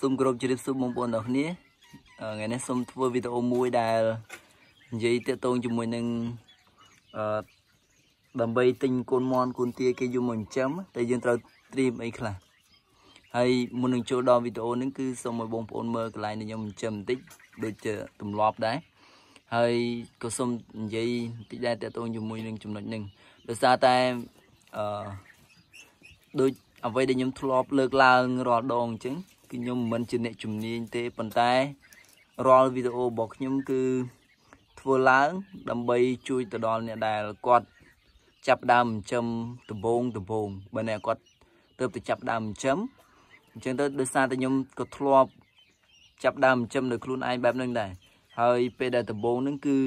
សូមគោរពជម្រាបសួរបងប្អូនទាំងគ្នាថ្ងៃនេះសូមធ្វើវីដេអូមួយដែលនិយាយទាក់ទងជាមួយនឹងអឺដើម្បីទិញកូនមន់កូនទាគេយកមកចិញ្ចឹមតែយើងត្រូវត្រៀមអីខ្លះហើយមុននឹងចូលដល់វីដេអូនេះគឺសូមឲ្យបងប្អូនមើលកន្លែងដែលខ្ញុំចិញ្ចឹមបន្តិចដូចជាទម្លាប់ដែរហើយក៏សូមនិយាយបន្តិចដែរទាក់ទងជាមួយនឹងចំណុចនេះដោយសារតែអឺដូចអ្វីដែលខ្ញុំធ្លាប់លើកឡើងរាល់ដងអញ្ចឹងគឺ ខ្ញុំមិនជាអ្នកជំនាញទេប៉ុន្តែរាល់វីដេអូរបស់ខ្ញុំគឺធ្វើឡើងដើម្បីជួយទៅដល់អ្នកដែលគាត់ចាប់ដើមចិញ្ចឹមដំបងដំបងបើអ្នកគាត់ទៅទៅចាប់ដើមចិញ្ចឹមអញ្ចឹងទៅដោយសារតែខ្ញុំក៏ធ្លាប់ចាប់ដើមចិញ្ចឹមដោយខ្លួនឯងបែបហ្នឹងដែរហើយពេលដែលដំបងហ្នឹងគឺ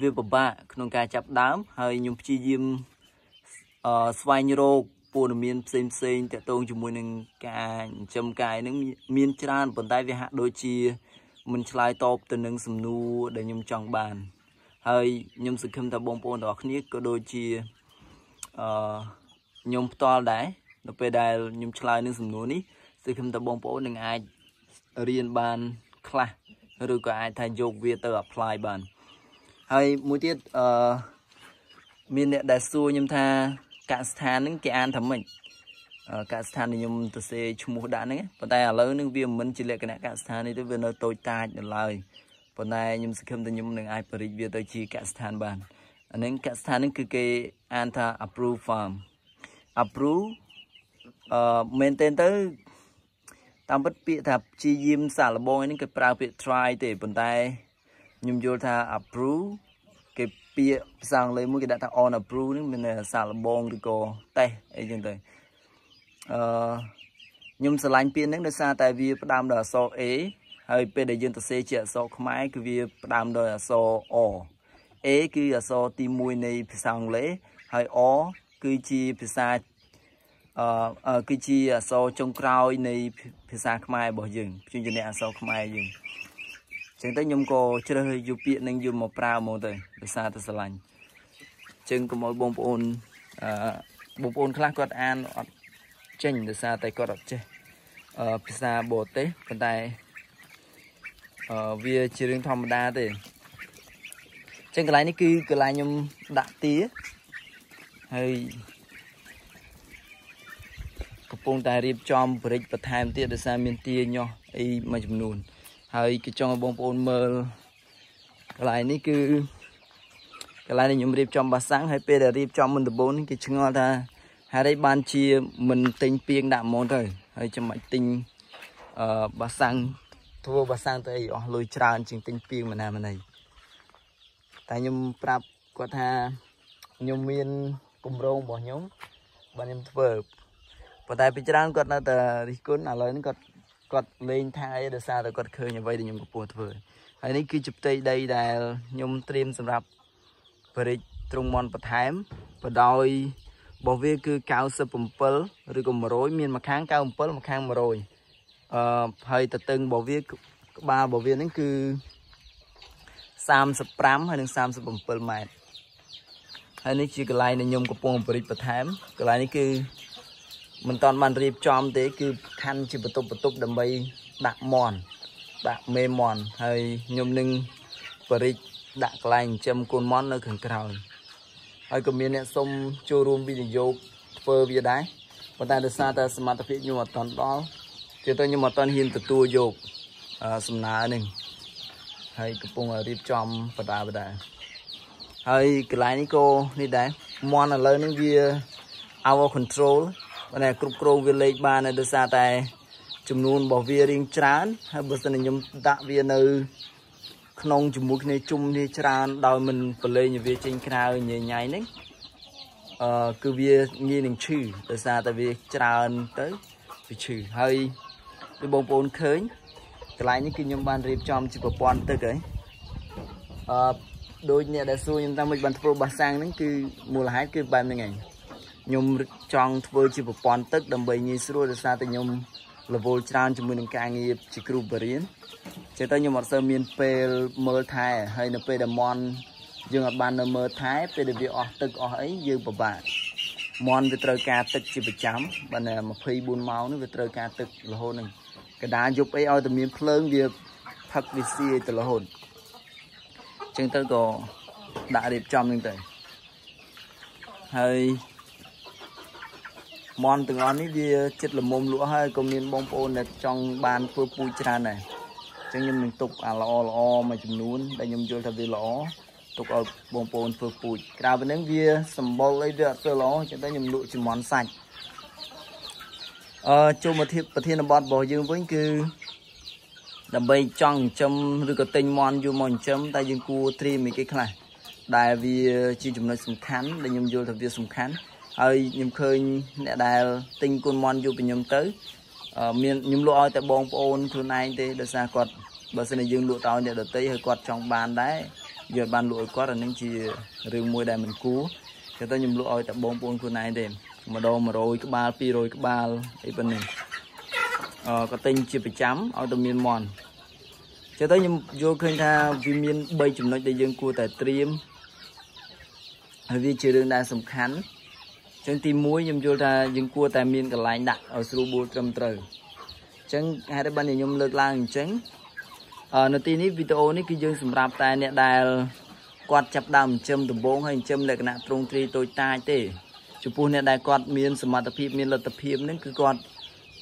វាពិបាកក្នុងការចាប់ដើមហើយខ្ញុំព្យាយាមអឺស្វែងរក ព័ត៌មានផ្សេងផ្សេងតកតងជាមួយនឹងការចិញ្ចឹមកាយនឹងមានច្រើនប៉ុន្តែវាហាក់ដូចជាមិនឆ្លើយតបទៅនឹងសំណួរដែលខ្ញុំចង់បាន ហើយខ្ញុំសង្ឃឹមថាបងប្អូនទាំងអស់គ្នាក៏ដូចជាអឺខ្ញុំផ្ទាល់ដែរនៅពេលដែលខ្ញុំឆ្លើយនឹងសំណួរនេះសង្ឃឹមថាបងប្អូននឹងអាចរៀនបានខ្លះឬក៏អាចថាយកវាទៅ apply បានហើយមួយទៀតអឺមានអ្នកដែលសួរខ្ញុំថា កសិដ្ឋានហ្នឹងគេអានថាម៉េចកសិដ្ឋានខ្ញុំទៅសេឈ្មោះដាក់ហ្នឹងប៉ុន្តែឥឡូវហ្នឹងវាមិនជាលក្ខណៈកសិដ្ឋាននេះទេវានៅតូចតាចនៅឡើយប៉ុន្តែខ្ញុំសង្ឃឹមថាខ្ញុំនឹងអាចបរិយាវាទៅជាកសិដ្ឋានបានអាហ្នឹងកសិដ្ឋានហ្នឹងគឺគេអានថា approve farm approve អឺមែនទែនទៅតាមពិតពាក្យថាព្យាយាមសាកល្បងនេះគេប្រើពាក្យ try ទេប៉ុន្តែខ្ញុំយល់ថា approve គេពាក្យភាសាអង់គ្លេសមួយគេដាក់ថា on approve នេះមានសាកល្បងឬក៏តេស្តអីចឹងទៅអឺខ្ញុំស្រឡាញ់ពាក្យហ្នឹងដោយសារតែវាផ្ដើមដោយអក្សរ A ហើយពេលដែលយើងទៅសេជាអក្សរខ្មែរគឺវាផ្ដើមដោយអក្សរ O A គឺអក្សរទី1នៃភាសាអង់គ្លេសហើយ O គឺជាភាសាអឺគឺជាអក្សរចុងក្រោយនៃភាសាខ្មែររបស់យើងជាជាអ្នកអក្សរខ្មែរយើង ចឹងទៅខ្ញុំក៏ជ្រើសយកពាក្យនឹងយកមកប្រើហ្មងទៅដោយសារតែស្រឡាញ់ចឹងកុំឲ្យបងប្អូនអឺបងប្អូនខ្លះគាត់អានអត់ចេញដោយសារតែគាត់អត់ចេះអឺភាសាបរទេសប៉ុន្តែអឺវាជារឿងធម្មតាទេចឹងកន្លែងនេះគឺកន្លែងខ្ញុំដាក់ទាហើយកំពុងតែរៀបចំបរិចបន្ថែមទៀតដោយសារមានទាញាស់អីមួយចំនួន ហើយគឺចង់ឲ្យបងប្អូនមើលកន្លែងនេះគឺកន្លែងនេះខ្ញុំរៀបចំបាសាំងហើយពេលដែលរៀបចំមុនដំបូងនេះគេឆ្ងល់ថាហេតុអីបានជាមិនទិញពីងដាក់ហ្មងទៅហើយចាំបាច់ទិញអឺបាសាំងធ្វើបាសាំងទៅអីអស់លុយច្រើនជាងទិញពីងមិនណាមិនណីតែខ្ញុំប្រាប់គាត់ថាខ្ញុំមានគម្រោងរបស់ខ្ញុំបាទខ្ញុំធ្វើប៉ុន្តែពីច្រើនគាត់នៅតែរិះគន់ឥឡូវនេះគាត់ គាត់លេងថាអីដោយសារតែគាត់ឃើញអ្វីដែលខ្ញុំកំពុងធ្វើហើយនេះគឺជាផ្ទៃដីដែលខ្ញុំត្រៀមសម្រាប់បរិចទ្រង់មន់បន្ថែមបដោយរបស់វាគឺ97ឬក៏100មានមួយខាង97មួយខាង100អឺហើយតតឹងរបស់វាក្បាលរបស់វាហ្នឹងគឺ35ហើយនិង37ម៉ែត្រហើយនេះជាកន្លែងដែលខ្ញុំកំពុងបរិចបន្ថែមកន្លែងនេះគឺ មិនតាន់បានរៀបចំទេ គឺខណ្ឌជាបន្ទប់បន្ទប់ដើម្បីដាក់មន់ដាក់មេមន់ហើយខ្ញុំនឹងបរិចដាក់កន្លែងចិញ្ចឹមកូនមន់នៅខាងក្រោយហើយក៏មានអ្នកសុំចូលរួមវិនិយោគធ្វើវាដែរប៉ុន្តែដោយសារតែសមត្ថភាពខ្ញុំអត់តាន់ដល់ជាទៅខ្ញុំអត់តាន់ហ៊ានទទួលយកសំណើនេះហើយកំពុងរៀបចំបដាបដាហើយកន្លែងនេះក៏នេះដែរមន់ឥឡូវនេះវា our control ប៉ុន្តែគ្រប់គ្រងវាលេខបានដោយសារតែ ចំនួនរបស់វារៀងច្រើនហើយបើសិនខ្ញុំដាក់វានៅ ក្នុងជាមួយគ្នាជុំគ្នាច្រើនដោយមិនប្រឡែងវាចេញក្រៅញញ៉ៃនេះអឺគឺវាងាយនឹងឈឺដោយសារតែវាច្រើនទៅវាឈឺហើយដូចបងប្អូនឃើញកន្លែងនេះគឺខ្ញុំបានរៀបចំជាប្រព័ន្ធទឹកហើយអឺដូចអ្នកដែលសួរខ្ញុំថាមិនបានធ្វើបាសាំងហ្នឹងគឺមូលហេតុគឺបែបហ្នឹងឯង ខ្ញុំចង់ធ្វើជាប្រព័ន្ធទឹកដើម្បីងាយស្រួលដោយសារតែខ្ញុំរវល់ច្រើនជាមួយនឹងការងារបជាគ្រូបរិញ្ញាចេះតែខ្ញុំអត់សូវមានពេលមើលថែហើយនៅពេលដែលមន់យើងអត់បាននៅមើលថែពេលដែលវាអស់ទឹកអស់អីយើងពិបាកមន់វាត្រូវការទឹកជាប្រចាំបើ24ម៉ោងនេះវាត្រូវការទឹករហូតនឹងកដាយប់អីឲ្យតែមានភ្លើងវាផឹកវាស៊ីទៅរហូតអញ្ចឹងទៅក៏ដាក់រៀបចំនឹងទៅហើយ មន់ទាំងអស់នេះវាចិត្តល្មមលក់ហើយក៏មានបងប្អូនដែលចង់បានធ្វើពូជច្រើនដែរអញ្ចឹងខ្ញុំនឹងទុកអាល្អល្អមួយចំនួនដែលខ្ញុំយល់ថាវាល្អទុកឲ្យបងប្អូនធ្វើពូជក្រៅពីហ្នឹងវាសម្បល់អីវាអត់ធ្វើល្អចឹងតែខ្ញុំលក់ជំនន់សាច់អឺចូលមកធៀបប្រធានបទរបស់យើងវិញគឺដើម្បីចង់ចិញ្ចឹមឬក៏ទិញមន់យកមកចិញ្ចឹមតែយើងគួរត្រៀមអីគេខ្លះដែលវាជាចំណុចសំខាន់ដែលខ្ញុំយល់ថាវាសំខាន់ ហើយខ្ញុំឃើញអ្នកដែលទិញកូនមន់យកពីខ្ញុំទៅមានខ្ញុំលក់ឲ្យតែបងប្អូនខ្លួនឯងទេដោយសារគាត់បើសិនជាយើងលក់ទៅឲ្យអ្នកដទៃហើយគាត់ចង់បានដែរយកបានលក់ឲ្យគាត់អានឹងជារឿងមួយដែលមិនគួរគេទៅខ្ញុំលក់ឲ្យតែបងប្អូនខ្លួនឯងទេម្ដង100ក្បាល200ក្បាលអីប៉ុណ្ណឹងអឺក៏ទិញជាប្រចាំឲ្យតែមានមន់ចឹងទៅខ្ញុំយល់ឃើញថាវាមាន3ចំណុចដែលយើងគួរតែត្រៀមហើយវាជារឿងដែលសំខាន់ ចឹងទី1ខ្ញុំយល់ថាយើងគួរតែមានកន្លែងដាក់ឲ្យស្រួលបួលត្រឹមត្រូវចឹងហេតុតែបានខ្ញុំលើកឡើងអញ្ចឹងនៅទីនេះវីដេអូនេះគឺយើងសម្រាប់តែអ្នកដែលគាត់ចាប់ដើមចិញ្ចឹមដំបងហើយចិញ្ចឹមលក្ខណៈទ្រង់ទ្រាយតូចតាចទេចំពោះអ្នកដែលគាត់មានសមត្ថភាពមានលទ្ធភាពហ្នឹងគឺគាត់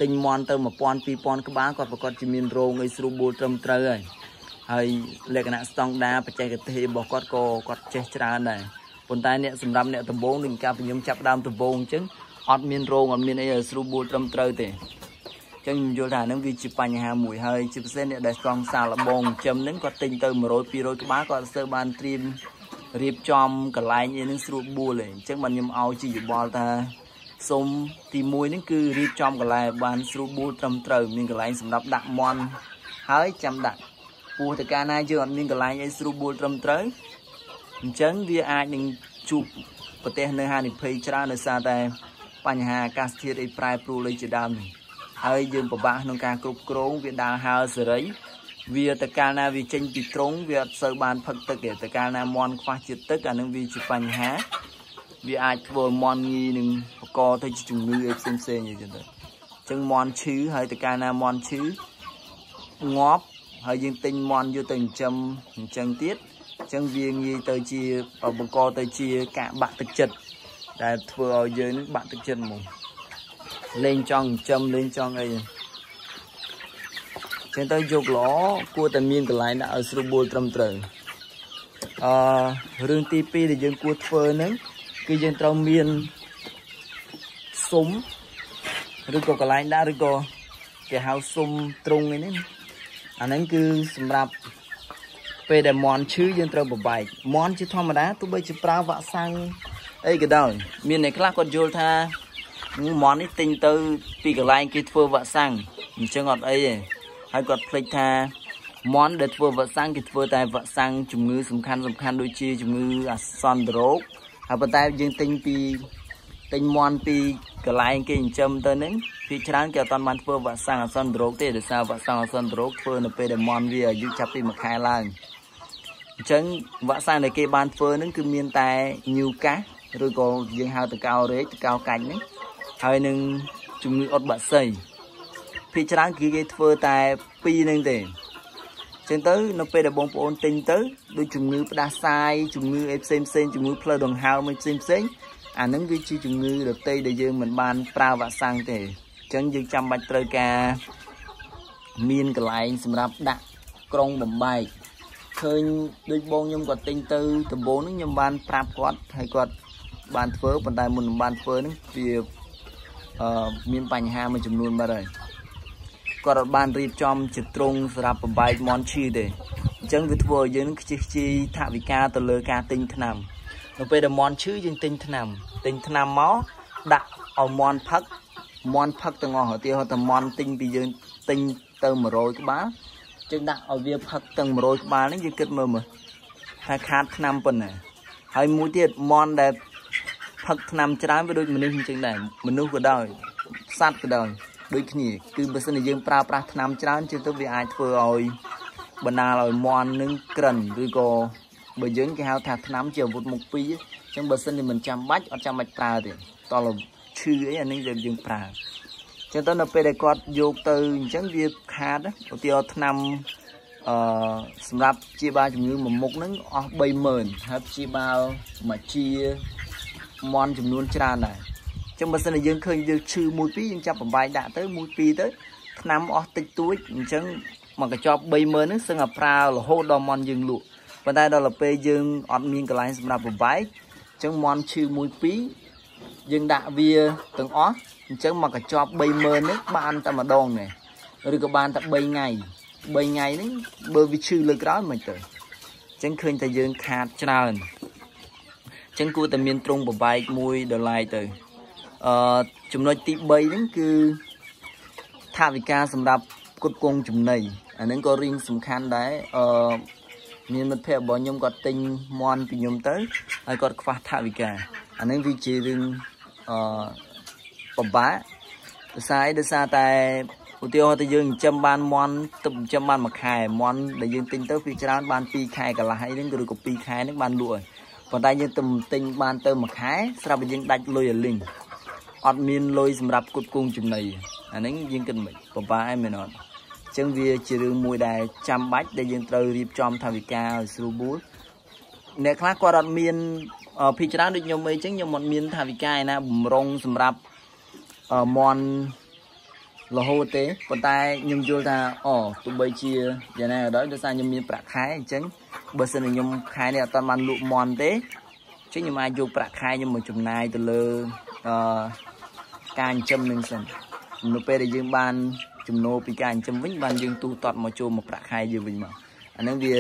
ទិញមន់ទៅ1000 2000ក្បាលគាត់ប្រកាសជាមានរោងអីស្រួលបួលត្រឹមត្រូវហើយហើយលក្ខណៈស្តង់ដាបច្ចេកទេសរបស់គាត់ក៏គាត់ចេះច្រើនដែរ ប៉ុន្តែអ្នកសម្រាប់អ្នកដំបងនឹងការខ្ញុំចាប់ដើមដំបងអញ្ចឹងអត់មានរោងអត់មានអីស្រួលបួលត្រឹមត្រូវទេចឹងខ្ញុំយល់ថាហ្នឹងវាជាបញ្ហាមួយហើយជាពិសេសអ្នកដែលស្កងសាលបងចិញ្ចឹមហ្នឹងគាត់ទិញទៅ100 200ក្បាលគាត់ស្ទើរបានត្រៀមរៀបចំកន្លែងអីហ្នឹងស្រួលបួលឯងអញ្ចឹងបានខ្ញុំឲ្យជាយោបល់ថាសូមទី1ហ្នឹងគឺរៀបចំកន្លែងបានស្រួលបួលត្រឹមត្រូវមានកន្លែងសម្រាប់ដាក់មន់ហើយចាំដាក់ពោះទៅកាលណាយើងអត់មានកន្លែងអីស្រួលបួលត្រឹមត្រូវ អញ្ចឹងវាអាចនឹងជួបប្រទេសនៅហានិភ័យច្រើនដោយសារតែបញ្ហាអាកាសធាតុអីប្រែប្រួលអីជាដើមនេះហើយយើងពិបាកក្នុងការគ្រប់គ្រងវាដើរហើរសេរីវាទៅកាលណាវាចេញពីត្រង់វាអត់សូវបានផឹកទឹកទេទៅកាលណាមន់ខ្វះជាតិទឹកអានឹងវាជាបញ្ហាវាអាចធ្វើមន់ងាយនឹងបកទៅជាជំងឺអីផ្សេងផ្សេងអីចឹងទៅអញ្ចឹងមន់ឈឺហើយទៅកាលណាមន់ឈឺងាប់ហើយយើងទិញមន់យកទៅចិញ្ចឹមអញ្ចឹងទៀតអញ្ចឹងវាងាយទៅជាបង្កទៅជាការបាក់ទឹកចិត្តដែលធ្វើឲ្យយើងនឹងបាក់ទឹកចិត្តហ្មងលេងចង់ចិញ្ចឹមលេងចង់អីចឹងទៅយកល្អគួរតែមានកន្លែងដាក់ឲ្យស្រួលបួលត្រឹមត្រូវអឺរឿងទី2ដែលយើងគួរធ្វើហ្នឹងគឺយើងត្រូវមានសុំឬក៏កន្លែងដាក់ឬក៏គេហៅសុំទ្រុងនេះអាហ្នឹងគឺសម្រាប់ ពេលដែលមន់ឈឺយើងត្រូវបបែកមន់ជាធម្មតាទោះបីជាប្រើវ៉ាក់សាំងអីក៏ដោយមានអ្នកខ្លះគាត់យល់ថាមន់នេះទិញទៅពីកន្លែងគេធ្វើវ៉ាក់សាំងអញ្ចឹងអត់អីទេហើយគាត់ភ្លេចថាមន់ដែលធ្វើវ៉ាក់សាំងគេធ្វើតែវ៉ាក់សាំងជំងឺសំខាន់សំខាន់ដូចជាជំងឺអាសន្នរោគហើយប៉ុន្តែយើងទិញពីទិញមន់ពីកន្លែងគេចិញ្ចឹមទៅហ្នឹងភាគច្រើនគេអត់បានធ្វើវ៉ាក់សាំងអាសន្នរោគទេដោយសារវ៉ាក់សាំងអាសន្នរោគធ្វើនៅពេលដែលមន់វាអាយុចាប់ពីមួយខែឡើង អញ្ចឹងវ៉ាក់សាំងដែលគេបានធ្វើហ្នឹងគឺមានតែញូកាសឬក៏យើងហៅតកោរេកតកោកាច់ហ្នឹងហើយនឹងជំងឺអុតបាក់សីភាគច្រើនគឺគេធ្វើតែពីរនឹងទេចឹងទៅនៅពេលដែលបងប្អូនទិញទៅដូចជំងឺផ្ដាសាយជំងឺអីផ្សេងផ្សេងជំងឺផ្លូវដង្ហើមអីផ្សេងផ្សេងអានឹងវាជាជំងឺរតីដែលយើងមិនបានប្រើវ៉ាក់សាំងទេអញ្ចឹងយើងចាំបាច់ត្រូវការមានកន្លែងសម្រាប់ដាក់ក្រុងបំបែក ឃើញដូចបងខ្ញុំគាត់ទិញទៅដំបូងហ្នឹងខ្ញុំបានប្រាប់គាត់ហើយគាត់បានធ្វើប៉ុន្តែមុននឹងបានធ្វើហ្នឹងវាអឺមានបញ្ហាមួយចំនួនបាត់ហើយគាត់អត់បានរៀបចំជាទ្រង់សម្រាប់បំបែកមន់ឈីទេអញ្ចឹងវាធ្វើឲ្យយើងនឹងខ្ជិះខ្ជីថវិកាទៅលើការទិញថ្នាំនៅពេលដែលមន់ឈឺយើងទិញថ្នាំទិញថ្នាំមកដាក់ឲ្យមន់ផឹកមន់ផឹកទាំងអស់ឧទាហរណ៍ថាមន់ទិញពីយើងទិញទៅ100ក្បាល យើងដាក់ឲ្យវាផឹកទាំង100ក្បាលនេះយើងគិតមើលមើលថាខាតថ្នាំប៉ុណ្ណាហើយមួយទៀតមន់ដែលផឹកថ្នាំច្រើនវាដូចមនុស្សអញ្ចឹងដែរមនុស្សក៏ដោយសត្វក៏ដោយដូចគ្នាគឺបើសិនជាយើងប្រើប្រាស់ថ្នាំច្រើនជាទៅវាអាចធ្វើឲ្យបណ្ដាលឲ្យមន់នឹងក្រិនឬក៏បើយើងគេហៅថាថ្នាំជាអាវុធមុខពីរអញ្ចឹងបើសិនជាមិនចាំបាច់អត់ចាំបាច់ប្រើទេតលឈឺអីអានេះយើងប្រើ ចឹងទៅនៅពេលដែលគាត់យកទៅអញ្ចឹងវាខាតឧទាហរណ៍ថ្នាំអឺសម្រាប់ព្យាបាលជំងឺមួយមុខហ្នឹងអស់30000ហើយព្យាបាលមួយជាមន់ចំនួនច្រើនដែរចឹងបើសិនជាយើងឃើញយើងឈឺមួយពីរយើងចាប់បំបាយដាក់ទៅមួយពីរទៅថ្នាំអស់តិចតួចអញ្ចឹងមកកញ្ចប់30000ហ្នឹងសឹងតែប្រើរហូតដល់មន់យើងលក់ប៉ុន្តែដល់ពេលយើងអត់មានកន្លែងសម្រាប់បំបាយអញ្ចឹងមន់ឈឺមួយពីរយើងដាក់វាទាំងអស់ អញ្ចឹងមកកញ្ចប់30000នេះបានតែម្ដងនេះឬក៏បានតែ3ថ្ងៃ3ថ្ងៃនេះបើវាឈឺលើក្រោយមិនទៅអញ្ចឹងឃើញតែយើងខាតច្រើនអញ្ចឹងគួរតែមានទ្រង់ប្របែក1ដុល្លារទៅអឺចំណុចទី3ហ្នឹងគឺថាវិការសម្រាប់គុតគងចំណីអាហ្នឹងក៏រៀងសំខាន់ដែរអឺមានមិត្តភ័ក្តិរបស់ខ្ញុំគាត់ទិញមន់ពីខ្ញុំទៅហើយគាត់ខ្វះថាវិការអាហ្នឹងវាជារឿងអឺ ពិបាកដោយសារអីដោយសារតែឧទាហរណ៍ទៅយើងចិញ្ចឹមបានមន់ទឹកចិញ្ចឹមបានមួយខែមន់ដែលយើងទិញទៅពីច្រើនបាន2ខែកន្លះអីហ្នឹងឬក៏2ខែហ្នឹងបានលក់ហើយប៉ុន្តែយើងទៅទិញបានទៅមួយខែស្រាប់តែយើងដាច់លុយឲ្យលីងអត់មានលុយសម្រាប់គុតគងចំណីអាហ្នឹងយើងគិតមិនពិបាកឯមែនអត់អញ្ចឹងវាជារឿងមួយដែលចាំបាច់ដែលយើងត្រូវរៀបចំថាវិការឲ្យស្រួលបួលអ្នកខ្លះគាត់អត់មានភីច្រើនដូចខ្ញុំអីចឹងខ្ញុំអត់មានថាវិការឯណាបំរុងសម្រាប់ មន់រហូតទេប៉ុន្តែខ្ញុំយល់ថាអូទោះបីជាយ៉ាងណាក៏ដោយដោយសារខ្ញុំមានប្រាក់ខែអញ្ចឹងបើសិនជាខ្ញុំខែនេះអត់ទាន់បានលក់មន់ទេអញ្ចឹងខ្ញុំអាចយកប្រាក់ខែខ្ញុំមកចំណាយទៅលើអឺការចិញ្ចឹមនឹងសិននៅពេលដែលយើងបានចំណូលពីការចិញ្ចឹមវិញបានយើងទូទាត់មកចូលមកប្រាក់ខែយើងវិញមកអាហ្នឹងវា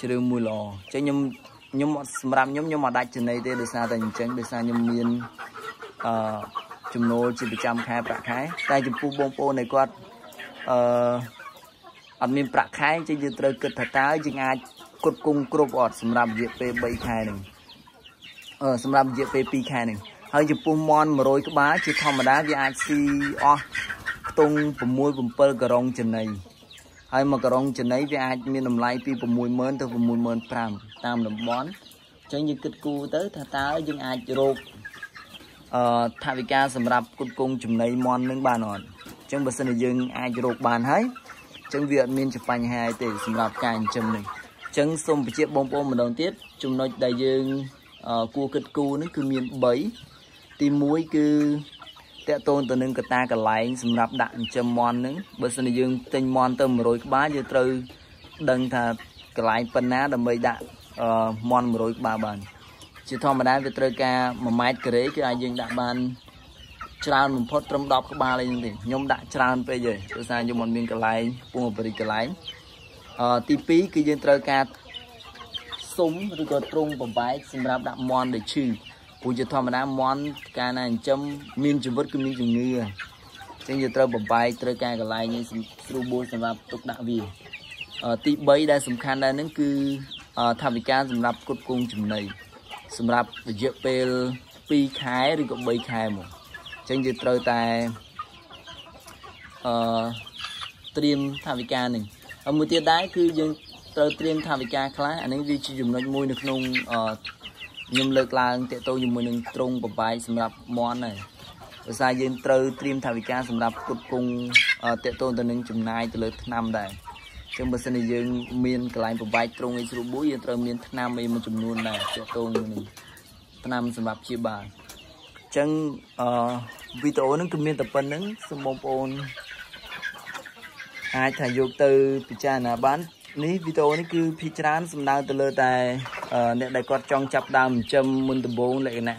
ជ្រើមួយល្អអញ្ចឹងខ្ញុំខ្ញុំសម្រាប់ខ្ញុំខ្ញុំអត់ដាច់ចំណៃទេដោយសារតែអញ្ចឹងដោយសារខ្ញុំមានអឺ ចំណូលជាប្រចាំខែប្រាក់ខែតែចំពោះបងប្អូនដែលគាត់អឺអត់មានប្រាក់ខែអញ្ចឹងយើងត្រូវគិតថាតើយើងអាចគ្រប់គងគ្រប់អត់សម្រាប់រយៈពេល3ខែហ្នឹងអឺសម្រាប់រយៈពេល2ខែហ្នឹងហើយចំពោះមន់100ក្បាលជាធម្មតាវាអាចស៊ីអស់ខ្ទង់6 7ការ៉ុងចំណីហើយមួយការ៉ុងចំណីវាអាចមានតម្លៃពី60000ទៅ65000តាមតំបន់អញ្ចឹងយើងគិតគូរទៅថាតើយើងអាចរក អឺថាវិការសម្រាប់គុតគង់ចំណីមន់នឹងបានអត់អញ្ចឹងបើសិនជាយើងអាចរកបានហើយអញ្ចឹងវាអត់មានជាបញ្ហាទេសម្រាប់ការចិញ្ចឹមនេះអញ្ចឹងសូមបញ្ជាក់បងប្អូនម្ដងទៀតចំណុចដែលយើងគួរគិតគូរនេះគឺមាន3ទី1គឺតកតូនទៅនឹងកតាកលែងសម្រាប់ដាក់ចិញ្ចឹមមន់នឹងបើសិនជាយើងទិញមន់ទៅ100ក្បាលយើងត្រូវដឹងថាកន្លែងប៉ុណ្ណាដើម្បីដាក់មន់100ក្បាលបាន ជាធម្មតាវាត្រូវការ1ម៉ែត្រការ៉េគឺអាចយើងដាក់បានច្រើនបំផុតត្រឹម10ក្បាលអីហ្នឹងទេខ្ញុំដាក់ច្រើនពេកហើយដោយសារខ្ញុំមិនមានកន្លែងពងបរិកន្លែងអឺទី2គឺយើងត្រូវការសុំឬក៏ទ្រុងបំបែកសម្រាប់ដាក់មន់ដែលឈឺព្រោះជាធម្មតាមន់កាលណាចិញ្ចឹមមានជីវិតគឺមានជំងឺអញ្ចឹងយើងត្រូវបំបែកត្រូវការកន្លែងនេះស្រួលបួលសម្រាប់ទុកដាក់វាទី3ដែលសំខាន់ដែរហ្នឹងគឺថាវិការសម្រាប់គុតគងចំណី សម្រាប់រយៈពេល2ខែឬក៏3ខែមកអញ្ចឹងយើងត្រូវតែអឺត្រៀមថាវិការនេះហើយមួយទៀតដែរគឺយើងត្រូវត្រៀមថាវិការខ្លះអានេះវាជាចំណុចមួយនៅក្នុងអឺខ្ញុំលើកឡើងតកតងជាមួយនឹងត្រង់បបាយសម្រាប់មន់ហើយដោយសារយើងត្រូវត្រៀមថាវិការសម្រាប់គុតគង់តកតងទៅនឹងចំណាយទៅលើថ្នាំដែរ ចឹងបើសិនជាយើងមានកន្លែងប្របែកត្រង់អីស្រួលបួយយើងត្រូវមានថ្នាំអីមួយចំនួនដែរទាក់ទងនឹងថ្នាំសម្រាប់ព្យាបាលអញ្ចឹងអឺវីដេអូហ្នឹងគឺមានតែប៉ុណ្្នឹងសូមបងប្អូនអាចថាយកទៅពិចារណាបាននេះវីដេអូនេះគឺភាគច្រើនសំដៅទៅលើតែអ្នកដែលគាត់ចង់ចាប់ដើមចិញ្ចឹមមុនដំបូងលក្ខណៈ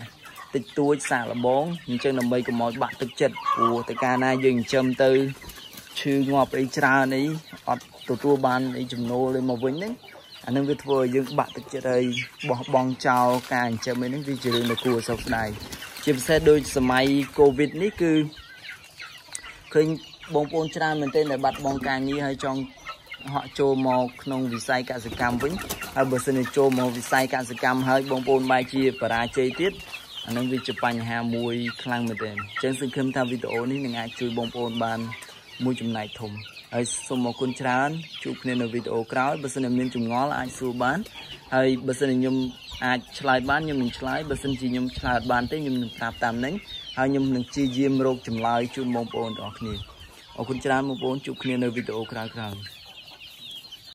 តិចតួចសាកល្បងអញ្ចឹងដើម្បីកុំឲ្យបាក់ទឹកចិត្តព្រោះតែកាលណាយើងចិញ្ចឹមទៅឈឺងាប់អីច្រើនអីអត់ ទទួលបានអីចំណូលមកវិញហ្នឹងអានឹងវាធ្វើឲ្យយើងបាក់ទឹកចិត្តហើយបោះបង់ចោលការចិញ្ចឹមអីហ្នឹងវាជារឿងដែលគួរសោកស្ដាយជាពិសេសដូចសម័យកូវីដនេះគឺឃើញបងប្អូនច្រើនមែនទែនដែលបាត់បង់ការងារហើយចង់ហក់ចូលមកក្នុងវិស័យកសិកម្មវិញហើយបើសិនជាចូលមកវិស័យកសិកម្មហើយបងប្អូនបែរជាបរាជ័យទៀតអានឹងវាជាបញ្ហាមួយខ្លាំងមែនទែនអញ្ចឹងសង្ឃឹមថាវីដេអូនេះនឹងអាចជួយបងប្អូនបានមួយចំណែកធំ ហើយសូមអរគុណច្រើនជួបគ្នានៅវីដេអូក្រោយបើសិនជាមានចម្ងល់អាចសួរបានហើយបើសិនជាខ្ញុំអាចឆ្លើយបានខ្ញុំនឹងឆ្លើយបើសិនជាខ្ញុំឆ្លើយបានទេខ្ញុំនឹងប្រាប់តាមនឹងហើយខ្ញុំនឹងព្យាយាមរកចម្លើយជូនបងប្អូនទាំងអស់គ្នាអរគុណច្រើនបងប្អូនជួបគ្នានៅវីដេអូក្រោយៗ